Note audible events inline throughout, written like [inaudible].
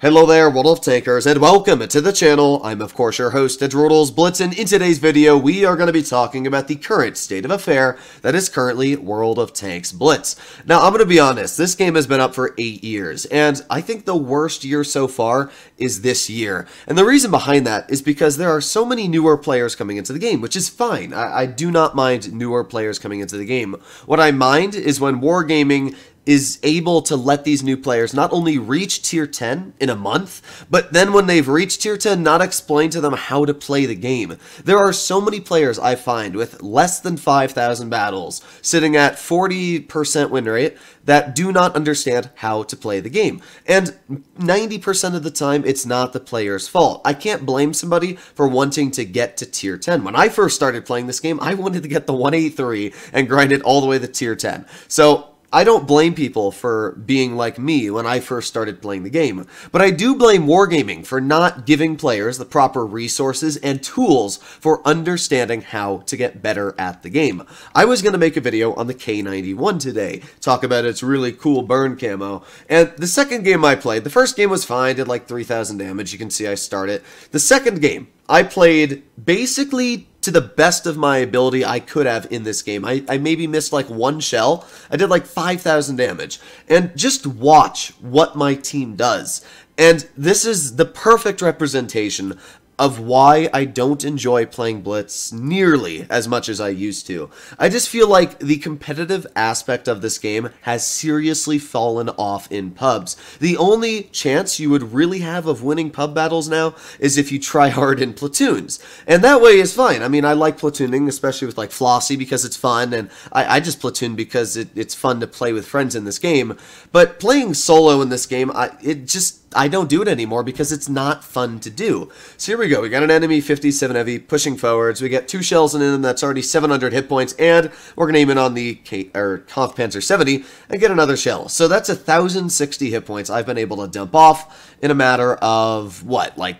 Hello there, World of Tankers, and welcome to the channel. I'm of course your host, Droodles Blitz, and in today's video, we are going to be talking about the current state of affair that is currently World of Tanks Blitz. Now, I'm going to be honest, this game has been up for 8 years, and I think the worst year so far is this year. And the reason behind that is because there are so many newer players coming into the game, which is fine. I, I do not mind newer players coming into the game. What I mind is when Wargaming is able to let these new players not only reach tier 10 in a month, but then when they've reached tier 10, not explain to them how to play the game. There are so many players I find with less than 5,000 battles, sitting at 40% win rate, that do not understand how to play the game. And 90% of the time, it's not the player's fault. I can't blame somebody for wanting to get to tier 10. When I first started playing this game, I wanted to get the 183 and grind it all the way to tier 10. So I don't blame people for being like me when I first started playing the game, but I do blame Wargaming for not giving players the proper resources and tools for understanding how to get better at the game. I was going to make a video on the K91 today, talk about its really cool burn camo, and the second game I played, the first game was fine, did like 3,000 damage, you can see I start it. The second game, I played basically to the best of my ability I could have in this game. I, I maybe missed like one shell. I did like 5,000 damage. And just watch what my team does. And this is the perfect representation of why I don't enjoy playing Blitz nearly as much as I used to. I just feel like the competitive aspect of this game has seriously fallen off in pubs. The only chance you would really have of winning pub battles now is if you try hard in platoons. And that way is fine. I mean, I like platooning, especially with like Flossy because it's fun, and I, I just platoon because it, it's fun to play with friends in this game. But playing solo in this game, I, it just I don't do it anymore because it's not fun to do. So here we go. We got an enemy 57 heavy pushing forwards. We get two shells in him that's already 700 hit points, and we're going to aim in on the K or Kampfpanzer 70 and get another shell. So that's 1,060 hit points I've been able to dump off in a matter of, what, like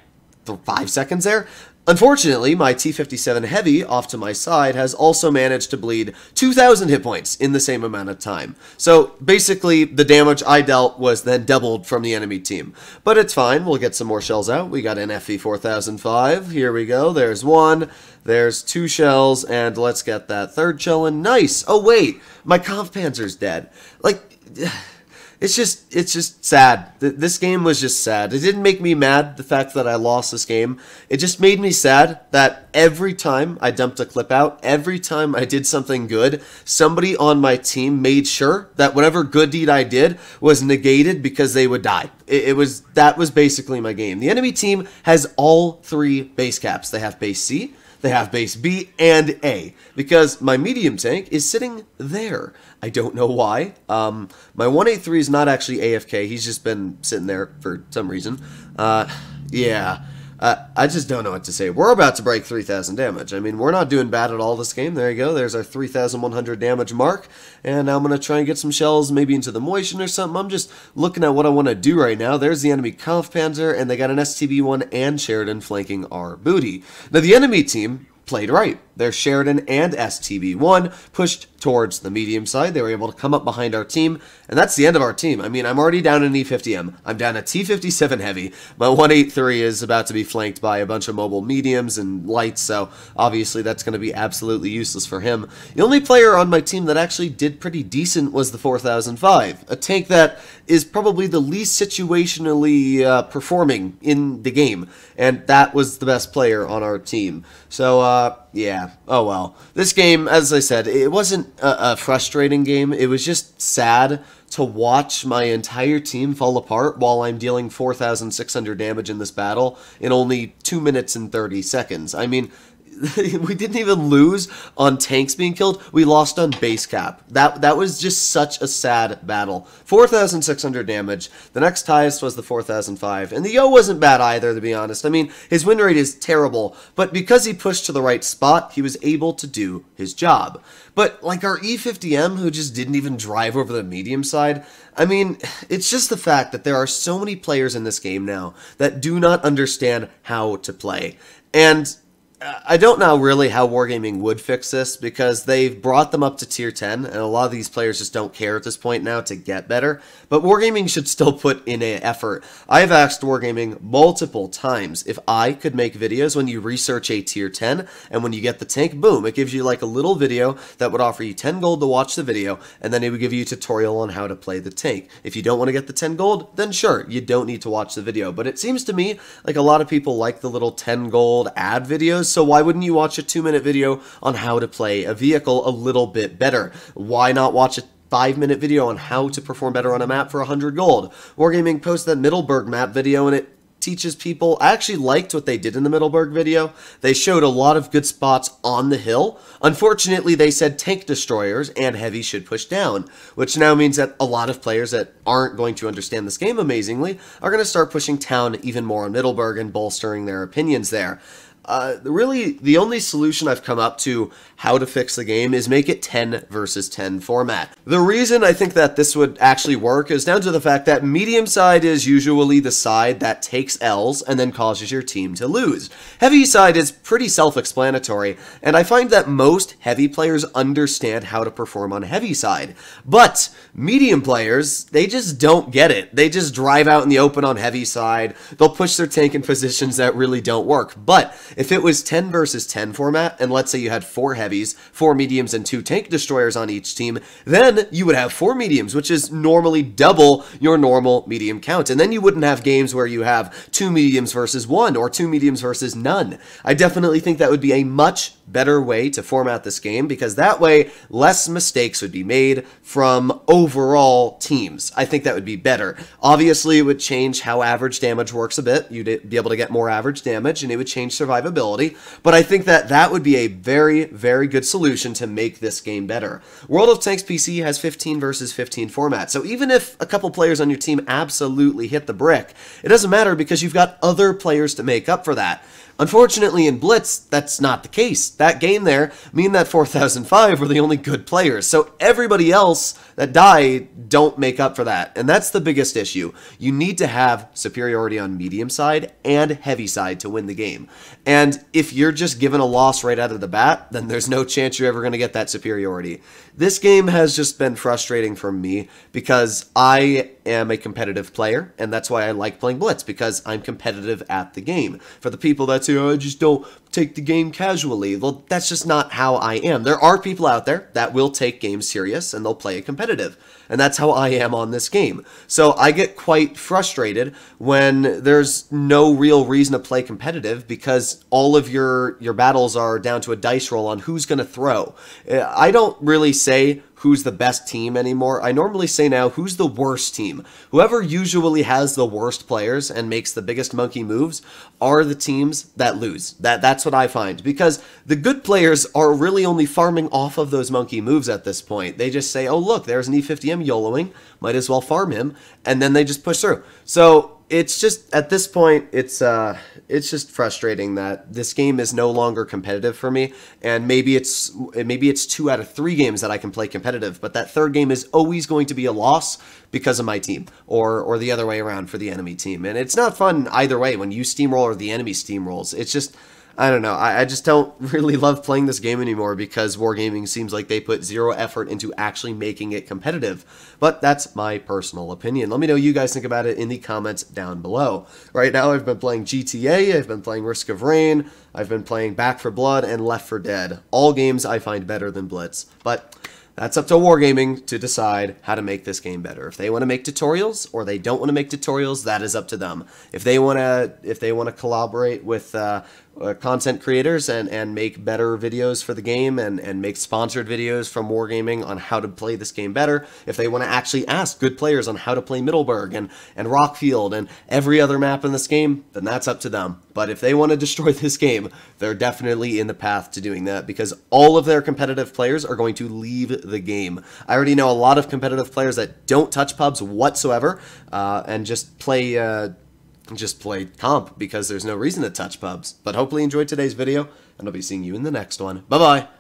five seconds there? Unfortunately, my T-57 Heavy off to my side has also managed to bleed 2,000 hit points in the same amount of time. So basically, the damage I dealt was then doubled from the enemy team. But it's fine, we'll get some more shells out. We got an FV-4005, here we go, there's one, there's two shells, and let's get that third shell in. Nice! Oh wait, my Kampfpanzer's dead. Like [sighs] it's just it's just sad. This game was just sad. It didn't make me mad the fact that I lost this game. It just made me sad that every time I dumped a clip out, every time I did something good, somebody on my team made sure that whatever good deed I did was negated because they would die. It, it was that was basically my game. The enemy team has all three base caps. They have base C, they have base B and A because my medium tank is sitting there. I don't know why. Um, my 183 is not actually AFK. He's just been sitting there for some reason. Uh, yeah. Uh, I just don't know what to say. We're about to break 3,000 damage. I mean, we're not doing bad at all this game. There you go. There's our 3,100 damage mark. And I'm going to try and get some shells maybe into the motion or something. I'm just looking at what I want to do right now. There's the enemy Kampfpanzer, and they got an STB-1 and Sheridan flanking our booty. Now, the enemy team played right. Their Sheridan and STB-1 pushed towards the medium side. They were able to come up behind our team, and that's the end of our team. I mean, I'm already down an E50M. I'm down a T57 Heavy. My 183 is about to be flanked by a bunch of mobile mediums and lights, so obviously that's going to be absolutely useless for him. The only player on my team that actually did pretty decent was the 4005, a tank that is probably the least situationally uh, performing in the game, and that was the best player on our team. So, uh, yeah. Oh well. This game, as I said, it wasn't a, a, frustrating game. It was just sad to watch my entire team fall apart while I'm dealing 4,600 damage in this battle in only 2 minutes and 30 seconds. I mean, [laughs] we didn't even lose on tanks being killed. We lost on base cap. That that was just such a sad battle. 4,600 damage. The next highest was the 4,005. And the Yo wasn't bad either, to be honest. I mean, his win rate is terrible. But because he pushed to the right spot, he was able to do his job. But like our E50M, who just didn't even drive over the medium side, I mean, [sighs] it's just the fact that there are so many players in this game now that do not understand how to play. And I don't know really how Wargaming would fix this because they've brought them up to tier 10 and a lot of these players just don't care at this point now to get better. But Wargaming should still put in an effort. I've asked Wargaming multiple times if I could make videos when you research a tier 10 and when you get the tank, boom, it gives you like a little video that would offer you 10 gold to watch the video and then it would give you a tutorial on how to play the tank. If you don't want to get the 10 gold, then sure, you don't need to watch the video. But it seems to me like a lot of people like the little 10 gold ad videos so why wouldn't you watch a two minute video on how to play a vehicle a little bit better? Why not watch a five minute video on how to perform better on a map for 100 gold? Wargaming posted that Middleburg map video and it teaches people. I actually liked what they did in the Middleburg video. They showed a lot of good spots on the hill. Unfortunately, they said tank destroyers and heavy should push down, which now means that a lot of players that aren't going to understand this game amazingly are going to start pushing town even more on Middleburg and bolstering their opinions there. Uh, really, the only solution I've come up to how to fix the game is make it 10 versus 10 format. The reason I think that this would actually work is down to the fact that medium side is usually the side that takes L's and then causes your team to lose. Heavy side is pretty self-explanatory, and I find that most heavy players understand how to perform on heavy side. But medium players, they just don't get it. They just drive out in the open on heavy side. They'll push their tank in [laughs] positions that really don't work. But if it was 10 versus 10 format, and let's say you had four heavies, four mediums, and two tank destroyers on each team, then you would have four mediums, which is normally double your normal medium count. And then you wouldn't have games where you have two mediums versus one, or two mediums versus none. I definitely think that would be a much better way to format this game because that way less mistakes would be made from overall teams. I think that would be better. Obviously, it would change how average damage works a bit. You'd be able to get more average damage and it would change survivability, but I think that that would be a very, very good solution to make this game better. World of Tanks PC has 15 versus 15 format, so even if a couple players on your team absolutely hit the brick, it doesn't matter because you've got other players to make up for that. Unfortunately, in Blitz, that's not the case. That game there, me and that 4005 were the only good players, so everybody else that died don't make up for that, and that's the biggest issue. You need to have superiority on medium side and heavy side to win the game. And if you're just given a loss right out of the bat, then there's no chance you're ever going to get that superiority. This game has just been frustrating for me because I am a competitive player, and that's why I like playing Blitz, because I'm competitive at the game. For the people that say, oh, I just don't take the game casually, well, that's just not how I am. There are people out there that will take games serious, and they'll play it competitive and that's how I am on this game. So I get quite frustrated when there's no real reason to play competitive because all of your your battles are down to a dice roll on who's going to throw. Eh, I don't really say who's the best team anymore. I normally say now who's the worst team. Whoever usually has the worst players and makes the biggest monkey moves are the teams that lose. That that's what I find because the good players are really only farming off of those monkey moves at this point. They just say, "Oh, look, there's an E50M YOLOing. Might as well farm him." And then they just push through. So, it's just at this point it's uh it's just frustrating that this game is no longer competitive for me and maybe it's maybe it's two out of three games that I can play competitive but that third game is always going to be a loss because of my team or or the other way around for the enemy team. And it's not fun either way when you steamroll or the enemy steamrolls. It's just I don't know. I, I, just don't [laughs] really love playing this game anymore because Wargaming seems like they put zero effort into actually making it competitive. But that's my personal opinion. Let me know what you guys think about it in the comments down below. Right now, I've been playing GTA, I've been playing Risk of Rain, I've been playing Back 4 Blood, and Left 4 Dead. All games I find better than Blitz. But that's up to Wargaming to decide how to make this game better. If they want to make tutorials or they don't want to make tutorials, that is up to them. If they want to, if they want to collaborate with uh, uh, content creators and, and make better videos for the game and, and make sponsored videos from Wargaming on how to play this game better, if they want to actually ask good players on how to play Middleburg and, and Rockfield and every other map in this game, then that's up to them. But if they want to [laughs] destroy this game, they're definitely in the path to doing that because all of their competitive players are going to leave the game. I already know a lot of competitive players that don't touch pubs whatsoever uh, and just play... Uh, just play comp because there's no reason to touch pubs. But hopefully you enjoyed today's video, and I'll be seeing you in the next one. Bye-bye!